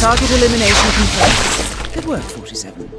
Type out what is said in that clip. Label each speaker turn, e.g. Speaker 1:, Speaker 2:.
Speaker 1: Target elimination confirmed. Good work, 47.